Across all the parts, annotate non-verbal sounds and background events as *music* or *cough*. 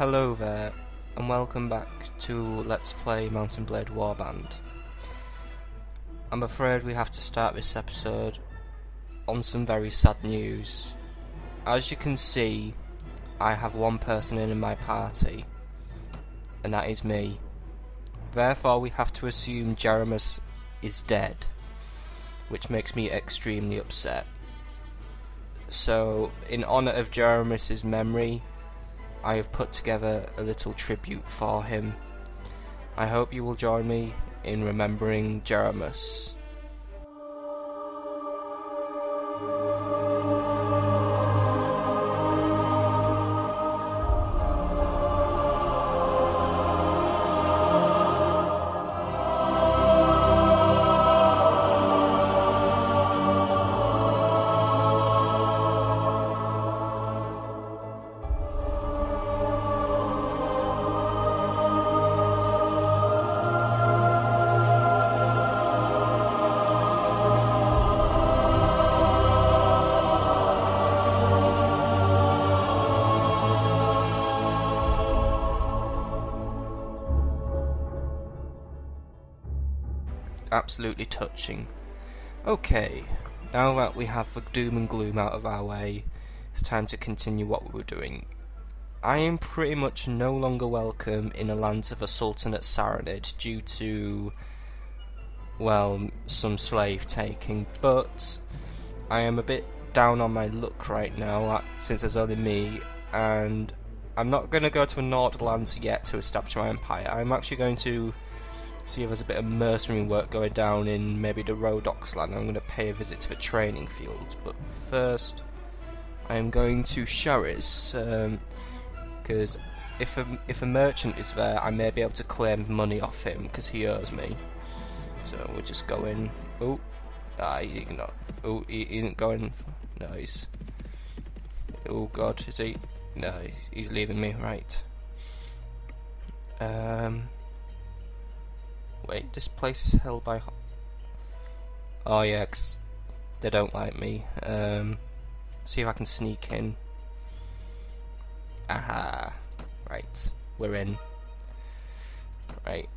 Hello there, and welcome back to Let's Play Mount and Blade Warband. I'm afraid we have to start this episode on some very sad news. As you can see, I have one person in my party, and that is me. Therefore, we have to assume Jeremus is dead, which makes me extremely upset. So, in honour of Jeremus's memory, I have put together a little tribute for him. I hope you will join me in remembering Jeremus. Absolutely touching. Okay, now that we have the doom and gloom out of our way, it's time to continue what we were doing. I am pretty much no longer welcome in the lands of the Sultanate Sarranid due to, well, some slave taking, but I am a bit down on my luck right now uh, since there's only me, and I'm not going to go to the Nordlands yet to establish my empire. I'm actually going to see if there's a bit of mercenary work going down in maybe the Rhodoks land. I'm going to pay a visit to the training field, but first I am going to Shariz because um, if a, if a merchant is there, I may be able to claim money off him because he owes me. So we'll just go in. Oh, ah, he not. Oh, he isn't going. No, he's. Oh God, is he? No, he's, he's leaving me. Right. Um. Wait, this place is held by... Oh yeah, they don't like me. Um, see if I can sneak in. Aha. Right, we're in. Right.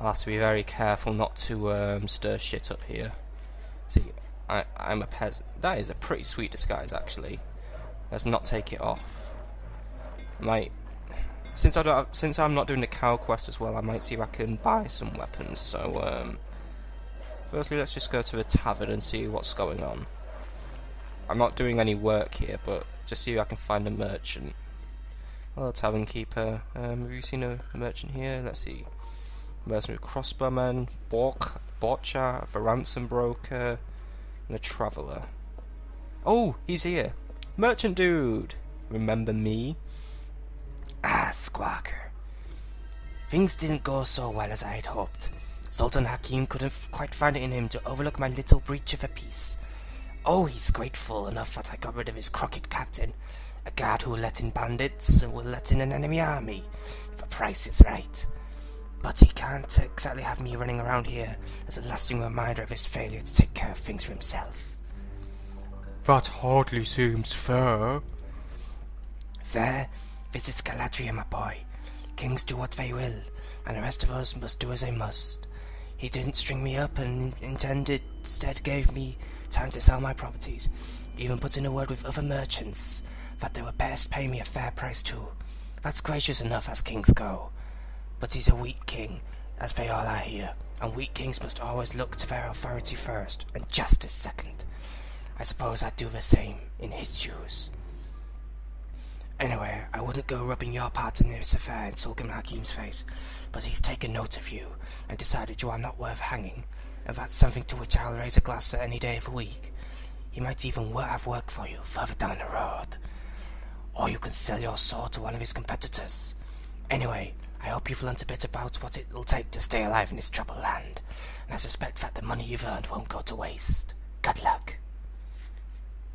I'll have to be very careful not to um, stir shit up here. See, I, I'm a peasant. That is a pretty sweet disguise, actually. Let's not take it off. Might since I don't, since I'm not doing the cow quest as well, I might see if I can buy some weapons. So, um, firstly, let's just go to the tavern and see what's going on. I'm not doing any work here, but just see if I can find a merchant. Hello, tavern keeper. Um, have you seen a merchant here? Let's see. Mercenary crossbowman, Bork, Botcha, a ransom broker, and a traveller. Oh, he's here. Merchant dude! Remember me? Ah, Skwalker. Things didn't go so well as I had hoped. Sultan Hakim couldn't quite find it in him to overlook my little breach of a peace. Oh, he's grateful enough that I got rid of his crooked captain, a guard who let in bandits and will let in an enemy army, if the price is right. But he can't exactly have me running around here as a lasting reminder of his failure to take care of things for himself. That hardly seems fair. Fair? This is Calradia, my boy. Kings do what they will, and the rest of us must do as they must. He didn't string me up and intended instead gave me time to sell my properties, even put in a word with other merchants that they would best pay me a fair price too. That's gracious enough as kings go. But he's a weak king, as they all are here, and weak kings must always look to their authority first, and justice second. I suppose I'd do the same in his shoes. Anyway, wouldn't go rubbing your part in this affair in Sultan Hakim's face, but he's taken note of you and decided you are not worth hanging, and that's something to which I'll raise a glass at any day of the week. He might even have work for you further down the road. Or you can sell your soul to one of his competitors. Anyway, I hope you've learnt a bit about what it'll take to stay alive in this troubled land, and I suspect that the money you've earned won't go to waste. Good luck.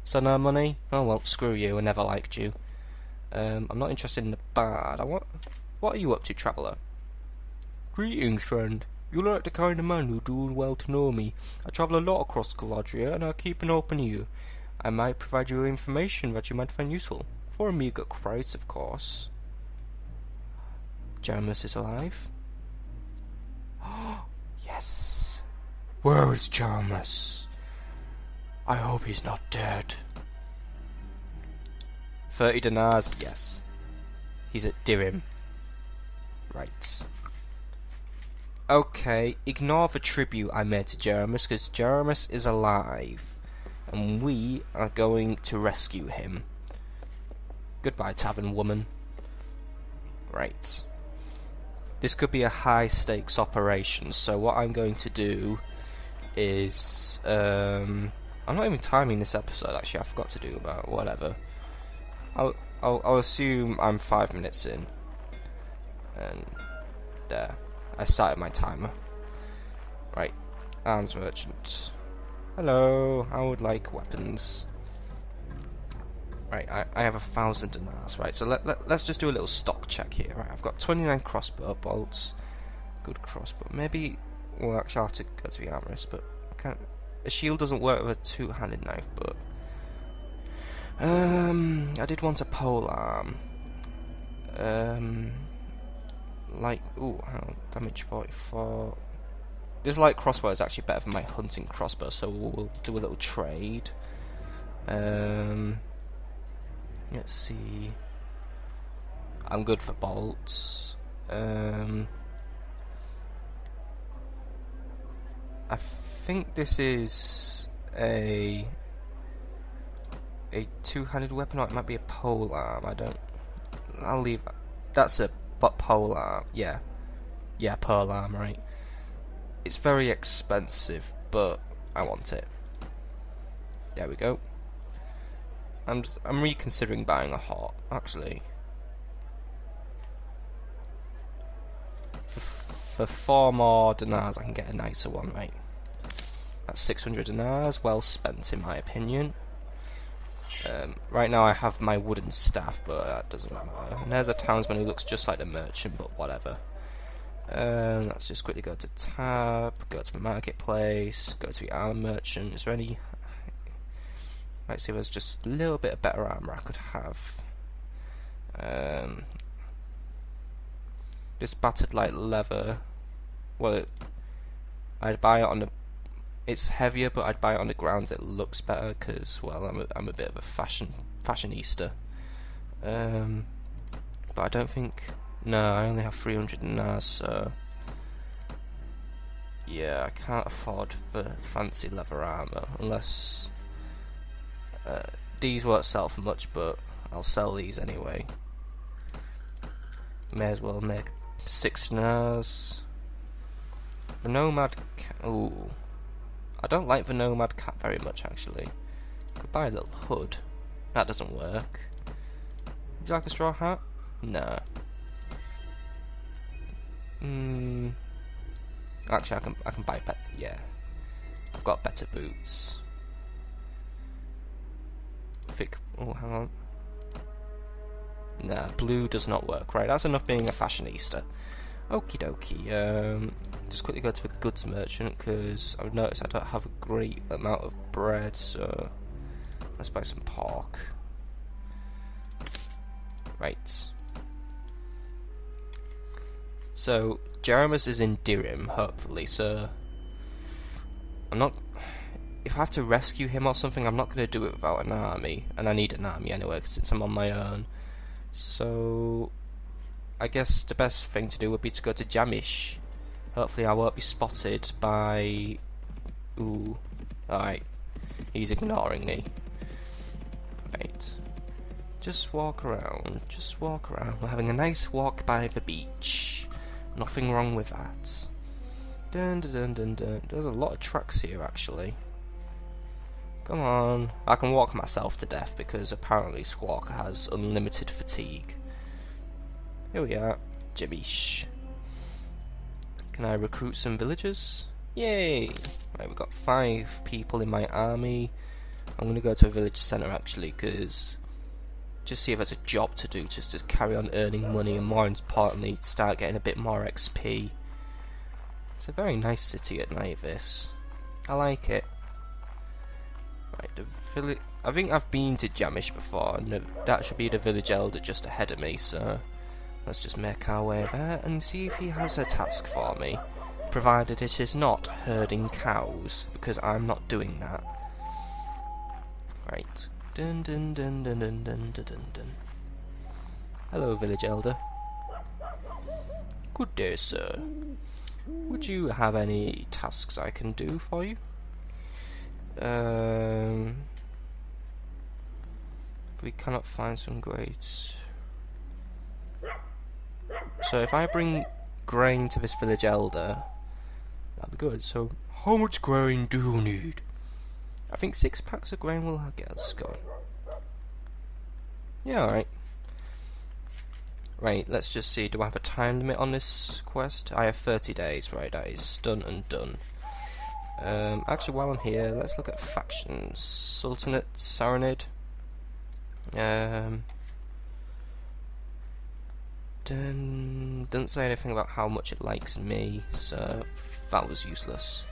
So no money? Oh well, screw you, I never liked you. Um, I'm not interested in the bad. I want. What are you up to, traveller? Greetings, friend. You look like the kind of man who do well to know me. I travel a lot across Calradia, and I keep an open ear. I might provide you information that you might find useful. For a meagre price, of course. Jeremus is alive. *gasps* yes. Where is Jeremus? I hope he's not dead. 30 dinars, yes. He's at Dhirim. Right. Okay, ignore the tribute I made to Jeremus, because Jeremus is alive. And we are going to rescue him. Goodbye, tavern woman. Right. This could be a high stakes operation, so what I'm going to do is. Um, I'm not even timing this episode, actually, I forgot to do that, whatever. I'll, I'll, I'll assume I'm five minutes in. And there. I started my timer. Right. Arms merchant. Hello, I would like weapons. Right, I, I have a thousand dinars. Right, so let, let, let's just do a little stock check here. Right, I've got 29 crossbow bolts. Good crossbow. Maybe, well, actually, have to go to the armorist, but can't, a shield doesn't work with a two-handed knife, but... Um, I did want a pole arm. Um, like, ooh, damage 44. This light crossbow is actually better than my hunting crossbow, so we'll, we'll do a little trade. Um, let's see. I'm good for bolts. Um, I think this is a a two-handed weapon, or it might be a pole arm. I don't. I'll leave. That's a but pole arm. Yeah, yeah, pole arm. Right. It's very expensive, but I want it. There we go. I'm I'm reconsidering buying a hot actually. For for four more dinars, I can get a nicer one, right? That's 600 dinars, well spent in my opinion. Um, right now I have my wooden staff, but that doesn't matter. And there's a townsman who looks just like the merchant, but whatever. Um, let's just quickly go to tab, go to the marketplace, go to the armor merchant. Is there any? Might see if there's just a little bit of better armor I could have. Um, this battered like leather. Well, it, I'd buy it on the. It's heavier, but I'd buy it on the grounds it looks better because, well, I'm a, I'm a bit of a fashion fashionista. Um, but I don't think no, I only have 300 now, so... Yeah, I can't afford the fancy leather armour, unless... Uh, these won't sell for much, but I'll sell these anyway. May as well make six nars. The Nomad Ooh. I don't like the Nomad Cap very much, actually. Could buy a little hood. That doesn't work. Would you like a straw hat? No. Hmm. Actually, I can I can buy better. Yeah, I've got better boots. Thick. Oh, hang on. Nah, blue does not work. Right, that's enough being a fashionista. Okie dokie. Um, just quickly go to a goods merchant because I've noticed I don't have a great amount of bread, so let's buy some pork. Right. So Jeremus is in Dhirim, hopefully. So I'm not. If I have to rescue him or something, I'm not going to do it without an army, and I need an army anyway since I'm on my own. So I guess the best thing to do would be to go to Jamish. Hopefully, I won't be spotted by. Ooh, alright. He's ignoring me. Right. Just walk around. Just walk around. We're having a nice walk by the beach. Nothing wrong with that. Dun dun dun dun. There's a lot of tracks here actually. Come on. I can walk myself to death because apparently Squawk has unlimited fatigue. Here we are. Jibbish. Can I recruit some villagers? Yay! Right, we've got five people in my army. I'm going to go to a village centre actually because just see if there's a job to do just to carry on earning money and more importantly start getting a bit more XP. It's a very nice city at night this. I like it. Right, I think I've been to Jamish before, and that should be the village elder just ahead of me, so let's just make our way there and see if he has a task for me, provided it is not herding cows, because I'm not doing that. Right. Dun dun dun dun dun dun dun dun dun. Hello, village elder. Good day, sir. Would you have any tasks I can do for you? Um, we cannot find some grades. So if I bring grain to this village elder, that'd be good. So how much grain do you need? I think six packs of grain will get us going. Yeah, alright. Right, let's just see. Do I have a time limit on this quest? I have 30 days. Right, that is done and done. Um, actually, while I'm here, let's look at factions. Sultanate, Sarranid. Um, dun, doesn't say anything about how much it likes me, so that was useless.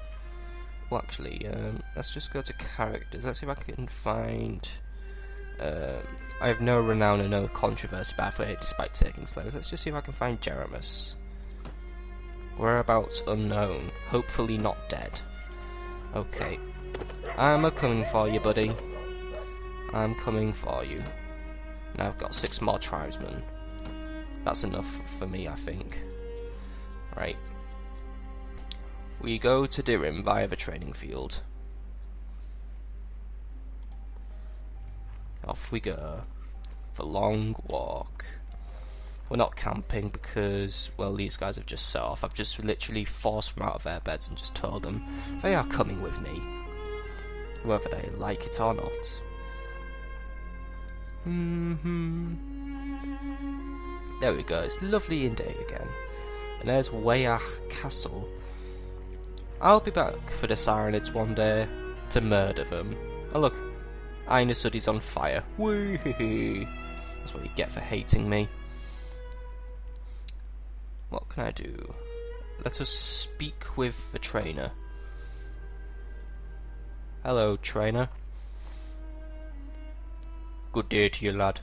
Well, actually, um, let's just go to characters. Let's see if I can find. Um, I have no renown and no controversy about it, despite taking slaves. Let's just see if I can find Jeremus. Whereabouts unknown. Hopefully not dead. Okay. I'm a coming for you, buddy. I'm coming for you. Now I've got six more tribesmen. That's enough for me, I think. Right. We go to Dhirim via the training field. Off we go. For long walk. We're not camping because, well, these guys have just set off. I've just literally forced them out of their beds and just told them they are coming with me. Whether they like it or not. hmm There we go, it's lovely in day again. And there's Weyyah Castle. I'll be back for the Sarranids one day to murder them. Oh look, Ainasudi's on fire. Whee! That's what you get for hating me. What can I do? Let us speak with the trainer. Hello, trainer. Good day to you, lad.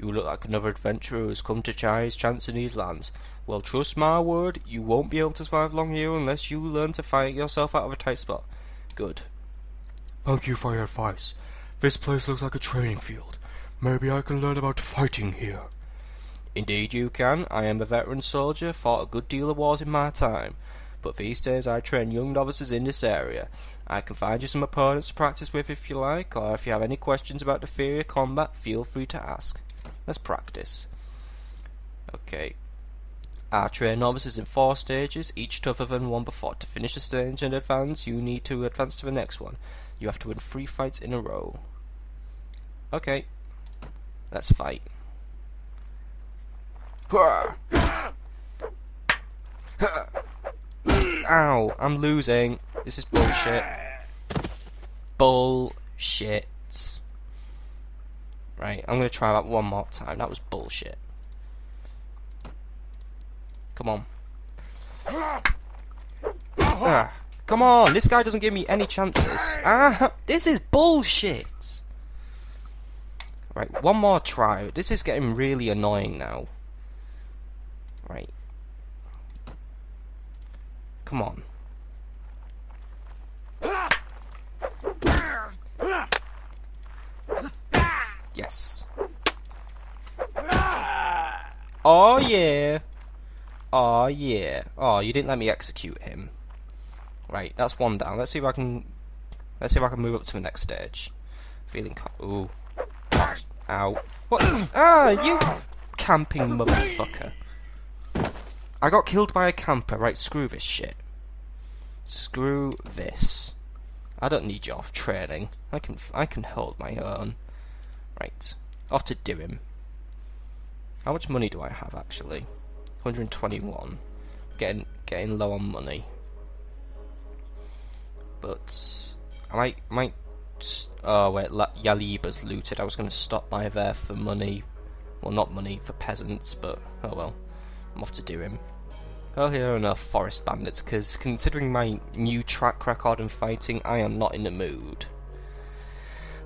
You look like another adventurer who's come to try his chance in these lands. Well, trust my word, you won't be able to survive long here unless you learn to fight yourself out of a tight spot. Good. Thank you for your advice. This place looks like a training field. Maybe I can learn about fighting here. Indeed you can. I am a veteran soldier, fought a good deal of wars in my time. But these days I train young novices in this area. I can find you some opponents to practice with if you like, or if you have any questions about the theory of combat, feel free to ask. Let's practice. Okay. I train novices in four stages, each tougher than one before. To finish a stage and advance, you need to advance to the next one. You have to win three fights in a row. Okay. Let's fight. Ow, I'm losing. This is bullshit. Bullshit. Right, I'm gonna try that one more time. That was bullshit. Come on. Ah, come on, this guy doesn't give me any chances. Ah, this is bullshit. Right, one more try. This is getting really annoying now. Right. Come on. Yes. Oh yeah. Oh yeah. Oh, you didn't let me execute him. Right, that's one down. Let's see if I can. Let's see if I can move up to the next stage. Feeling. Ooh. Ow. What? ah, you camping motherfucker. I got killed by a camper. Right, screw this shit. Screw this. I don't need your training. I can I can hold my own. Right, off to Dhirim. How much money do I have actually? 121. Getting getting low on money. But I might might. Oh wait, La- Yaliba's looted. I was going to stop by there for money. Well, not money for peasants, but oh well. I'm off to Dhirim. Oh, here are enough forest bandits, because considering my new track record in fighting, I am not in the mood.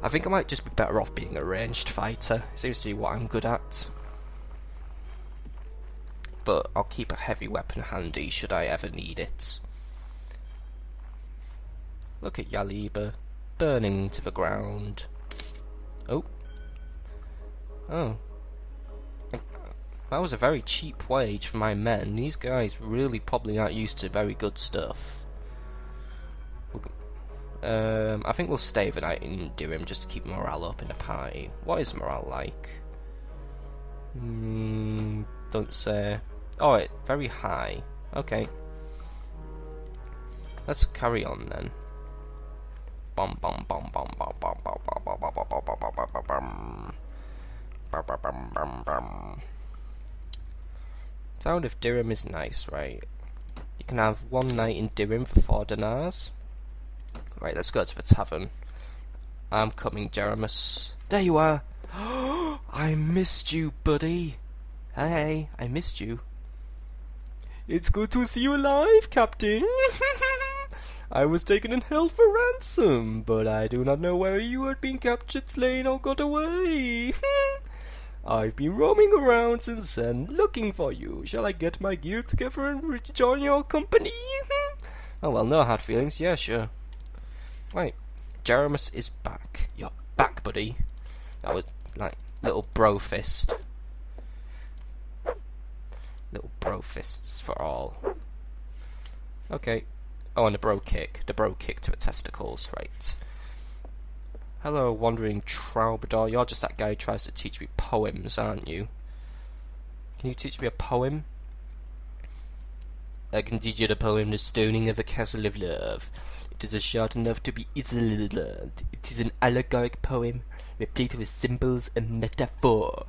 I think I might just be better off being a ranged fighter. Seems to be what I'm good at. But I'll keep a heavy weapon handy should I ever need it. Look at Yaliba, burning to the ground. Oh. Oh. That was a very cheap wage for my men. These guys really probably aren't used to very good stuff. Um, I think we'll stay the night in Dhirim just to keep morale up in the party. What is morale like? Hmm, don't say. Oh, it very high. Okay. Let's carry on then. Bum bum bum bum bum bum bum bum bum bum bum bum bum bum bum bum. Bum bum bum bum. Town Dhirim is nice, right? You can have one night in Dhirim for four dinars. Right, let's go to the tavern. I'm coming, Jeremus. There you are! *gasps* I missed you, buddy! Hey, I missed you. It's good to see you alive, Captain! *laughs* I was taken and held for ransom, but I do not know whether you had been captured, slain, or got away. *laughs* I've been roaming around since then, looking for you. Shall I get my gear together and rejoin your company? *laughs* oh well, no hard feelings. Yeah, sure. Right, Jeremus is back. You're back, buddy. That was like little bro fist. Little bro fists for all. Okay. Oh, and a bro kick. The bro kick to the testicles, right. Hello, wandering troubadour. You're just that guy who tries to teach me poems, aren't you? Can you teach me a poem? I can teach you the poem The Stoning of the Castle of Love. It is short enough to be easily learned. It is an allegoric poem, replete with symbols and metaphor.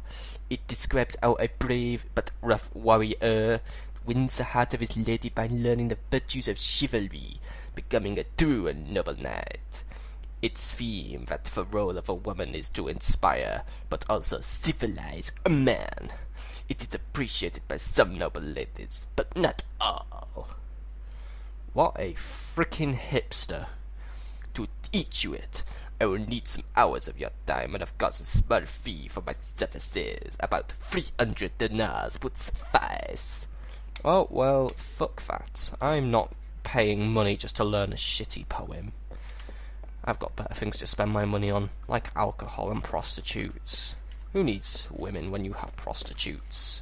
It describes how a brave but rough warrior wins the heart of his lady by learning the virtues of chivalry, becoming a true and noble knight. Its theme that the role of a woman is to inspire, but also civilize a man. It is appreciated by some noble ladies, but not all. What a freaking hipster. To teach you it, I will need some hours of your time, and I've got a small fee for my services. About 300 dinars would suffice. Oh, well, fuck that. I'm not paying money just to learn a shitty poem. I've got better things to spend my money on, like alcohol and prostitutes. Who needs women when you have prostitutes?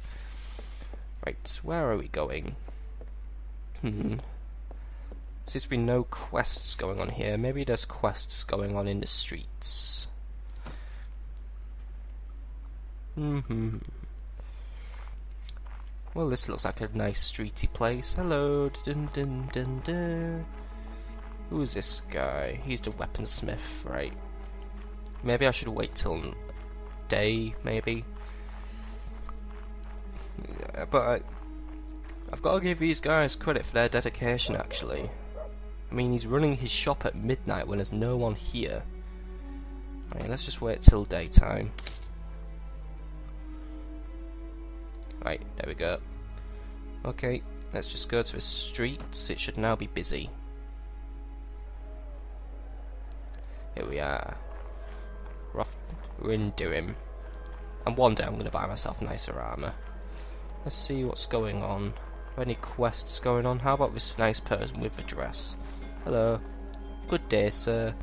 Right, where are we going? Hmm. Seems to be no quests going on here. Maybe there's quests going on in the streets. Hmm. Well, this looks like a nice streety place. Hello. Dun, dun, dun. Who is this guy? He's the weaponsmith, right? Maybe I should wait till day, maybe. Yeah, but I, I've got to give these guys credit for their dedication, actually. I mean, he's running his shop at midnight when there's no one here. Let's just wait till daytime. Right, there we go. Okay, let's just go to the streets. It should now be busy. Here we are. Rough. We're in Dhirim. And one day I'm going to buy myself nicer armour. Let's see what's going on. Any quests going on? How about this nice person with the dress? Hello. Good day, sir.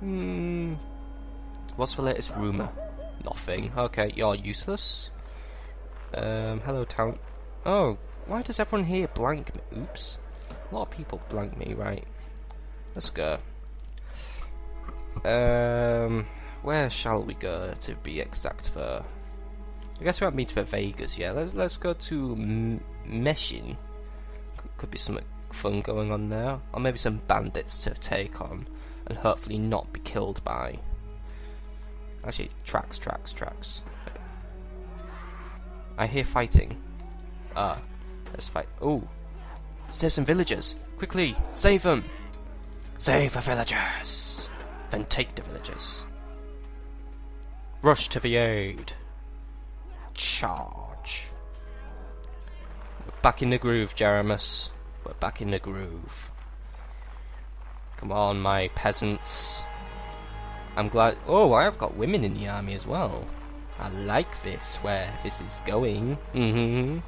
Hmm. What's the latest rumour? Nothing. Okay, you're useless. Um, hello, town. Oh, why does everyone here blank me? Oops. A lot of people blank me, right. Let's go. Um, where shall we go to be exact for? I guess we haven't been to Vaegirs yet. Let's let's go to M Meshin. Could, could be some fun going on there, or maybe some bandits to take on, and hopefully not be killed by. Actually, tracks, tracks, tracks. I hear fighting. Ah, let's fight. Oh, save some villagers! Quickly, save them! Save the villagers! Then take the villagers. Rush to the aid. Charge. Back in the groove, Jeremus. We're back in the groove. Come on, my peasants. I'm glad. Oh, I have got women in the army as well. I like this, where this is going. Mm-hmm.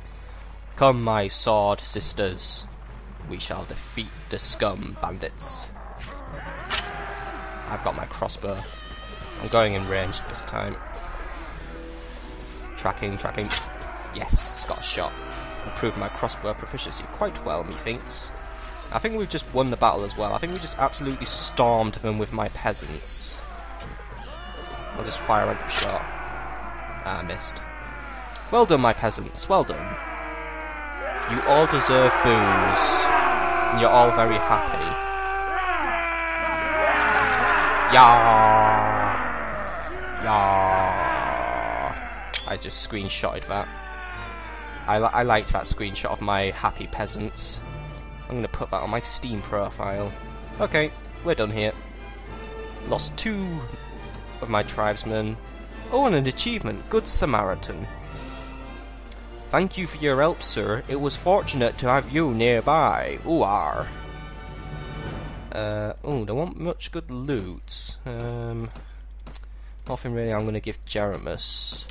Come, my sword sisters. We shall defeat the scum bandits. I've got my crossbow. I'm going in range this time. Tracking, tracking. Yes, got a shot. Improved my crossbow proficiency quite well, methinks. I think we've just won the battle as well. I think we just absolutely stormed them with my peasants. I'll just fire a shot. Ah, I missed. Well done, my peasants. Well done. You all deserve booze. And you're all very happy. Yeah. Yeah. I just screenshotted that. I, li I liked that screenshot of my happy peasants. I'm going to put that on my Steam profile. Okay, we're done here. Lost two of my tribesmen. Oh, and an achievement. Good Samaritan. Thank you for your help, sir. It was fortunate to have you nearby. Ooh, are. Uh, oh, don't want much good loot. Um, nothing really I'm going to give Jeremus.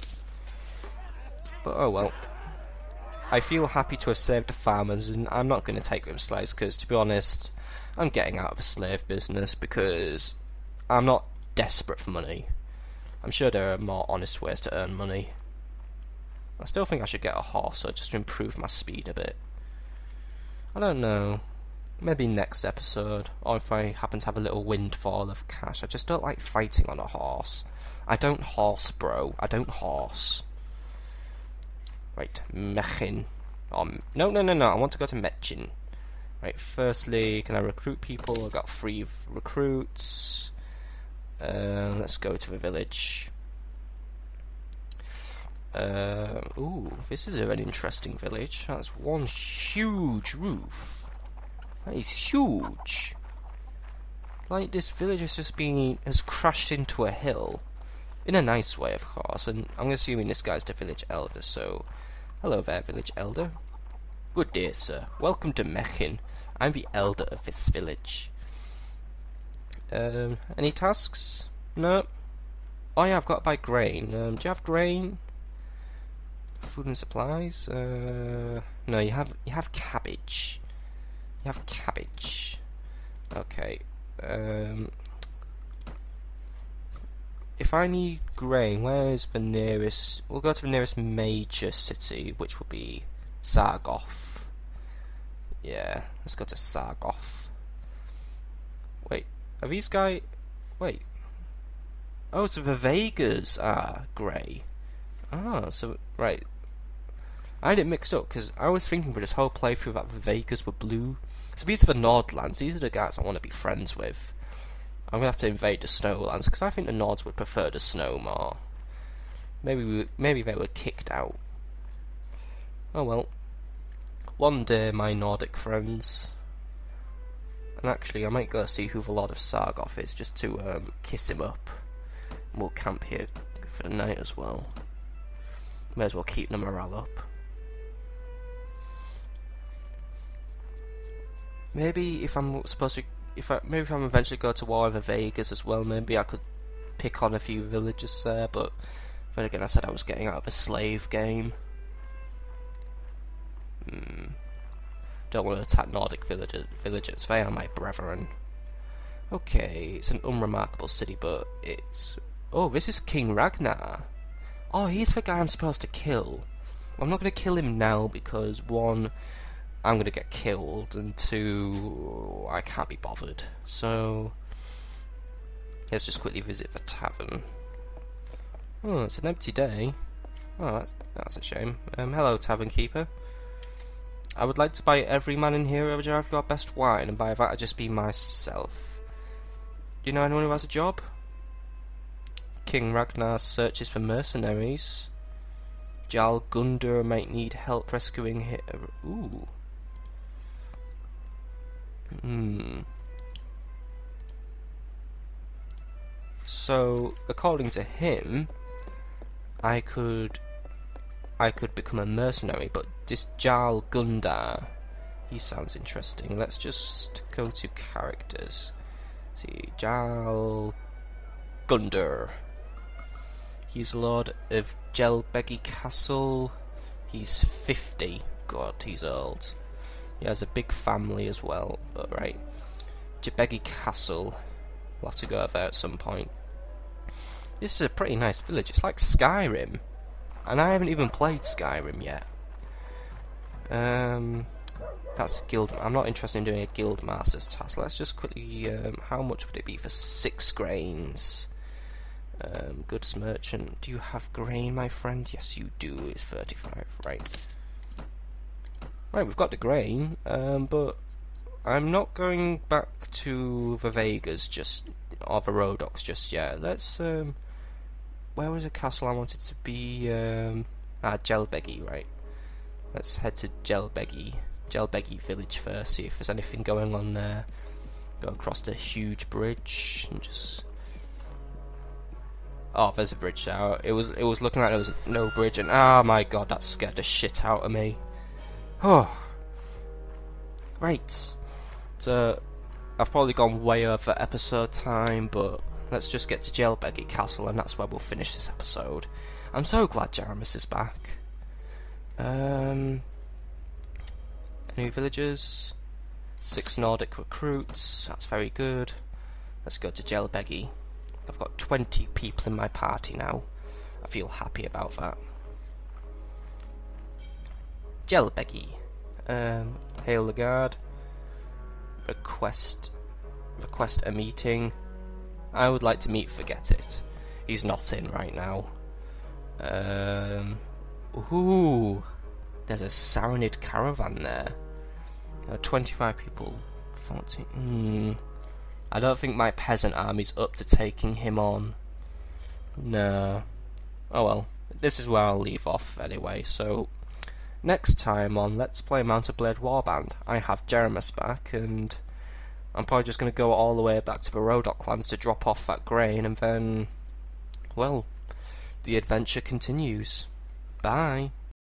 But oh well. I feel happy to have saved the farmers, and I'm not going to take them slaves because, to be honest, I'm getting out of the slave business because I'm not desperate for money. I'm sure there are more honest ways to earn money. I still think I should get a horse or just to improve my speed a bit. I don't know. Maybe next episode, or if I happen to have a little windfall of cash. I just don't like fighting on a horse. I don't horse, bro. I don't horse. Right, Mechin. Um, no, no, no, no. I want to go to Mechin. Right, firstly, can I recruit people? I've got three recruits. Uh, let's go to the village. Uh, ooh, this is an interesting village. That's one huge roof. That is huge. Like this village has just been has crashed into a hill, in a nice way, of course. And I'm assuming this guy's the village elder. So, hello there, village elder. Good day, sir. Welcome to Mechin. I'm the elder of this village. Um, any tasks? No. Oh yeah, I've got to buy grain. Um, do you have grain? Food and supplies? Uh, no, you have you have cabbage. You have cabbage. Okay. Um, if I need grain, where is the nearest? We'll go to the nearest major city, which will be Sargoth. Yeah, let's go to Sargoth. Wait, are these guys... Wait. Oh, so the Vaegirs are grey. Ah, so... Right. I had it mixed up, because I was thinking for this whole playthrough that the Vaegirs were blue. So these are the Nordlands. These are the guys I want to be friends with. I'm to have to invade the Snowlands, because I think the Nords would prefer the snow more. Maybe we, maybe they were kicked out. Oh well. One day, my Nordic friends. And actually, I might go see who the Lord of Sargoth is, just to um, kiss him up. And we'll camp here for the night as well. May as well keep the morale up. Maybe if I'm supposed to, if I maybe if I'm eventually go to war over Vaegirs as well, maybe I could pick on a few villages there. But then again, I said I was getting out of a slave game. Hmm. Don't want to attack Nordic villagers, villagers. They are my brethren. Okay, it's an unremarkable city, but it's... Oh, this is King Ragnar. Oh, he's the guy I'm supposed to kill. I'm not going to kill him now because, one, I'm going to get killed, and two, I can't be bothered. So, let's just quickly visit the tavern. Oh, it's an empty day. Oh, that's, that's a shame. Um, hello, tavern keeper. I would like to buy every man in here a jar of got best wine, and by that I just be myself. Do you know anyone who has a job? King Ragnar searches for mercenaries. Jarl Gundur might need help rescuing him. Ooh. Hmm. So, according to him, I could I could become a mercenary, but this Jarl Gundur, he sounds interesting. Let's just go to characters. see, Jarl Burgunder. He's Lord of Jelbegi Castle. He's 50. God, he's old. He has a big family as well, but right. Jelbegi Castle. We'll have to go there at some point. This is a pretty nice village. It's like Skyrim. And I haven't even played Skyrim yet. Um, that's guild. I'm not interested in doing a guild master's task. Let's just quickly. Um, how much would it be for six grains? Um, goods merchant. Do you have grain, my friend? Yes, you do. It's 35. Right. Right, we've got the grain, um, but I'm not going back to the Vaegirs just or the Rhodoks just yet. Let's um, where was the castle I wanted to be? Um, ah, Jelbegi, right? Let's head to Jelbegi, Jelbegi village first. See if there's anything going on there. Go across the huge bridge and just. Oh, there's a bridge now. It was it was looking like there was no bridge, and oh my god, that scared the shit out of me. Oh. Right. So, I've probably gone way over episode time, but let's just get to Jelbegi Castle, and that's where we'll finish this episode. I'm so glad Jeremus is back. Um, new villagers, six Nordic recruits. That's very good. Let's go to Jelbegi. I've got 20 people in my party now. I feel happy about that. Jelbegi. Um, hail the guard. Request. Request a meeting. I would like to meet Forget It. He's not in right now. Um, ooh, there's a Sarranid caravan there. There are 25 people. 14. Hmm. I don't think my peasant army's up to taking him on. No. Oh well. This is where I'll leave off anyway, so next time on Let's Play Mount and Blade Warband, I have Jeremus back, and I'm probably just going to go all the way back to the Rhodok clans to drop off that grain, and then, well, the adventure continues. Bye.